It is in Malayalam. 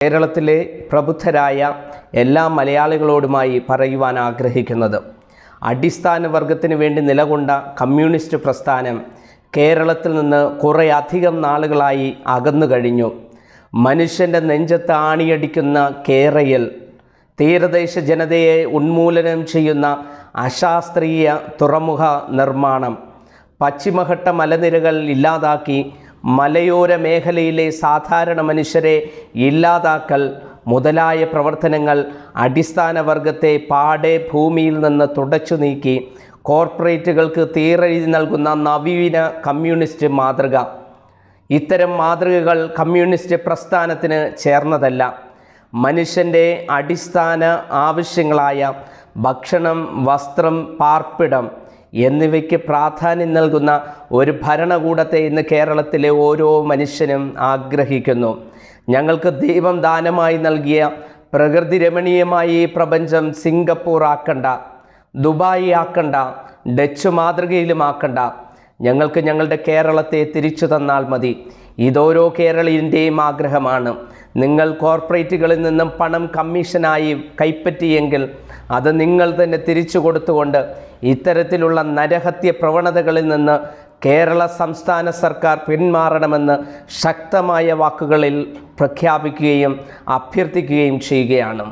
കേരളത്തിലെ പ്രബുദ്ധരായ എല്ലാ മലയാളികളോടുമായി പറയുവാൻ ആഗ്രഹിക്കുന്നത്. അടിസ്ഥാന വർഗത്തിന് വേണ്ടി നിലകൊണ്ട കമ്മ്യൂണിസ്റ്റ് പ്രസ്ഥാനം കേരളത്തിൽ നിന്ന് കുറേ അധികം നാളുകളായി അകന്നു കഴിഞ്ഞു. മനുഷ്യന്റെ നെഞ്ചത്ത് ആണിയടിക്കുന്ന കേരയിൽ തീരദേശ ജനതയെ ഉന്മൂലനം ചെയ്യുന്ന അശാസ്ത്രീയ തുറമുഖ നിർമ്മാണം പശ്ചിമഘട്ട മലനിരകൾ ഇല്ലാതാക്കി മലയോര മേഖലയിലെ സാധാരണ മനുഷ്യരെ ഇല്ലാതാക്കൽ മുതലായ പ്രവർത്തനങ്ങൾ അടിസ്ഥാന വർഗത്തെ പാടെ ഭൂമിയിൽ നിന്ന് തുടച്ചു നീക്കി കോർപ്പറേറ്റുകൾക്ക് തീരെഴുതി നൽകുന്ന നവീന കമ്മ്യൂണിസ്റ്റ് മാതൃക. ഇത്തരം മാതൃകകൾ കമ്മ്യൂണിസ്റ്റ് പ്രസ്ഥാനത്തിന് ചേർന്നതല്ല. മനുഷ്യന്റെ അടിസ്ഥാന ആവശ്യങ്ങളായ ഭക്ഷണം വസ്ത്രം പാർപ്പിടം എന്നിവയ്ക്ക് പ്രാധാന്യം നൽകുന്ന ഒരു ഭരണകൂടത്തെ ഇന്ന് കേരളത്തിലെ ഓരോ മനുഷ്യനും ആഗ്രഹിക്കുന്നു. ഞങ്ങൾക്ക് ദൈവം ദാനമായി നൽകിയ പ്രകൃതി രമണീയമായ ഈ പ്രപഞ്ചം സിംഗപ്പൂർ ആക്കണ്ട ദുബായി ആക്കണ്ട ഡച്ച് മാതൃകയിലും ആക്കണ്ട. ഞങ്ങൾക്ക് ഞങ്ങളുടെ കേരളത്തെ തിരിച്ചു തന്നാൽ മതി. ഇതോരോ കേരളീയന്റെയും ആഗ്രഹമാണ്. നിങ്ങൾ കോർപ്പറേറ്റുകളിൽ നിന്നും പണം കമ്മീഷനായി കൈപ്പറ്റിയെങ്കിൽ അത് നിങ്ങൾ തന്നെ തിരിച്ചു കൊടുത്തുകൊണ്ട് ഇത്തരത്തിലുള്ള നരഹത്യ പ്രവണതകളിൽ നിന്ന് കേരള സംസ്ഥാന സർക്കാർ പിന്മാറണമെന്ന് ശക്തമായ വാക്കുകളിൽ പ്രഖ്യാപിക്കുകയും അഭ്യർത്ഥിക്കുകയും ചെയ്യുകയാണ്.